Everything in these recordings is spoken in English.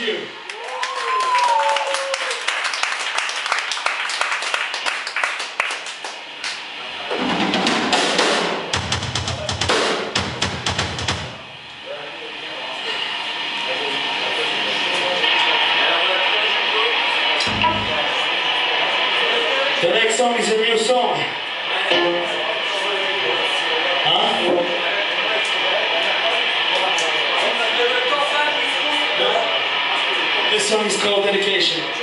you. Song is called Dedication.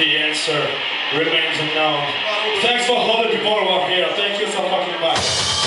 The answer remains unknown. Thanks for holding people over here. Thank you for coming back.